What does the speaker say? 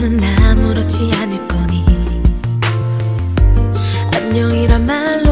너는 아무렇지 않을 거니. 안녕이란 말로